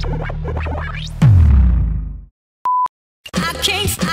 I can't,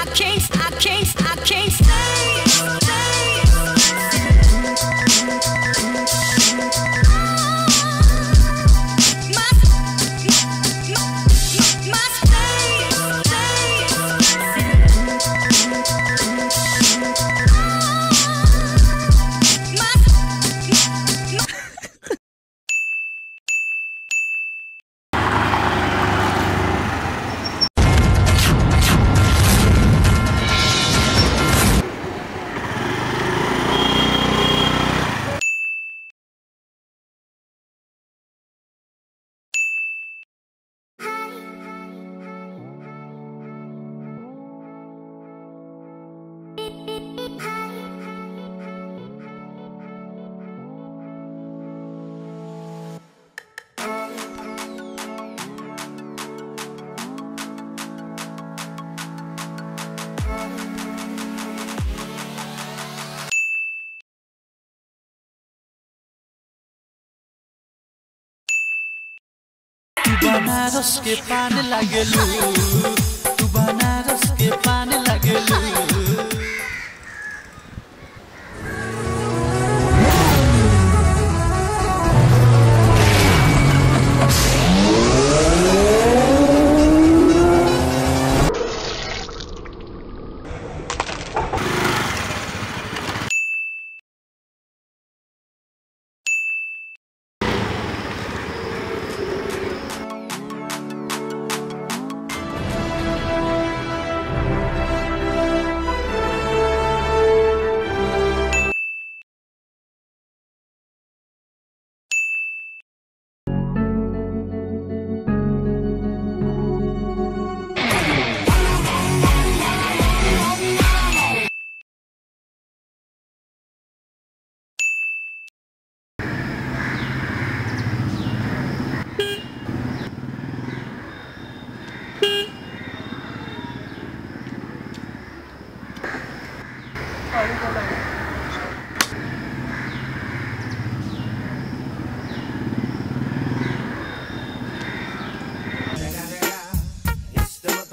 Banaras के पान लागेलू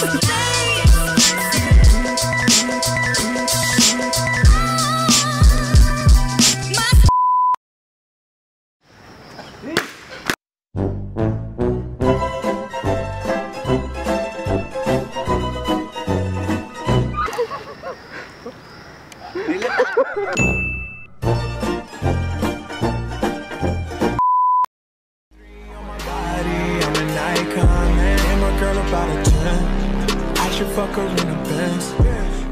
Body, should fuck her in the Benz.